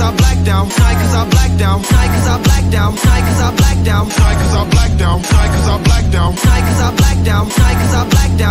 cause I blacked out. Night cause I blacked out. Night cause I blacked out. Night cause I blacked out. Night cause I blacked out. Night cause I blacked out. Night cause I blacked out. Night cause I blacked out.